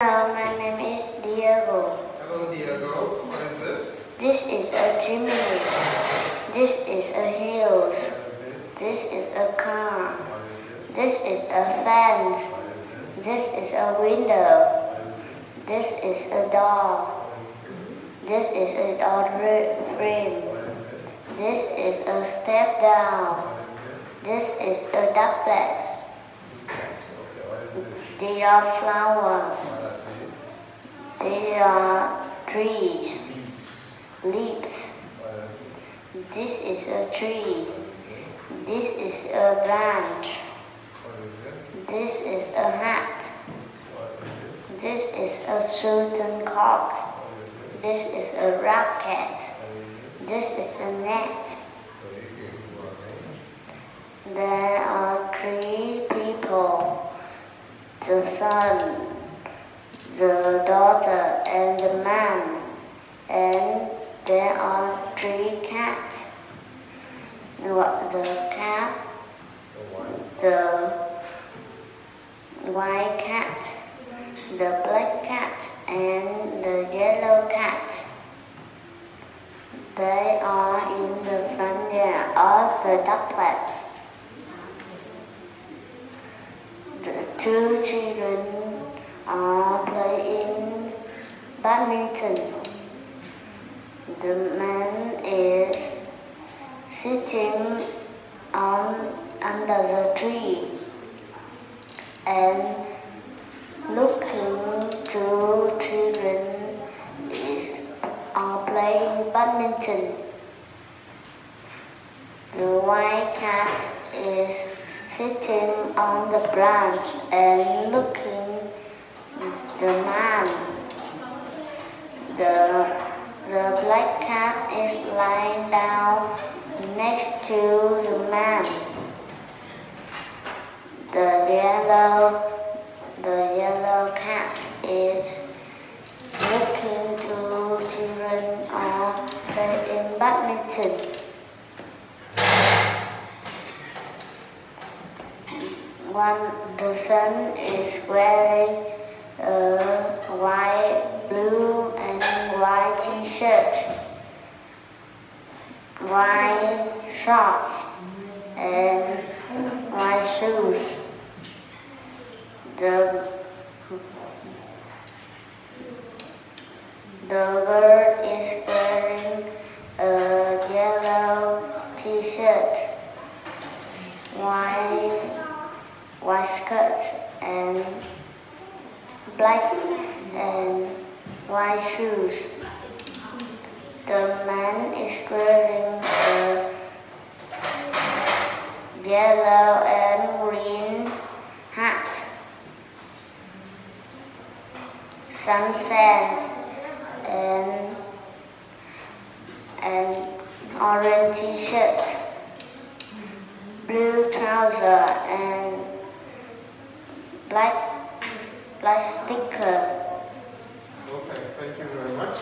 Hello, my name is Diego. Hello, Diego. What is this? This is a chimney. This is a hills. This? Is a car. This is a fence. this? Is a window. This is a door. This is a door fr- frame. This is a step down. This is a duplex. Yes, okay. What is this? They are flowers. They are trees, Leaves. this? Is a tree. This is a branch. This is a hat. This? Is a shuttlecock. this? Is a racket. This? Is a net. There are people. The son, the daughter, and the man. And there are three cats. What the cat, The white. cat, the black cat, and the yellow cat. They are in the front yard of the duplex. The two children are playing badminton. The man is sitting on under the tree and looking to children is are playing badminton. The white cat is sitting on the branch and looking at the man. The the black cat is lying down next to the man. The yellow the yellow cat is looking to children are playing badminton. One the son is wearing a white, blue, and white t-shirt, white shorts, and white shoes. The the girl is wearing a yellow t-shirt, white white skirt and black and white shoes. The man is wearing a yellow and green hat. Sunsets and and orange t-shirt, blue trouser and black, black sticker. Okay, thank you very much.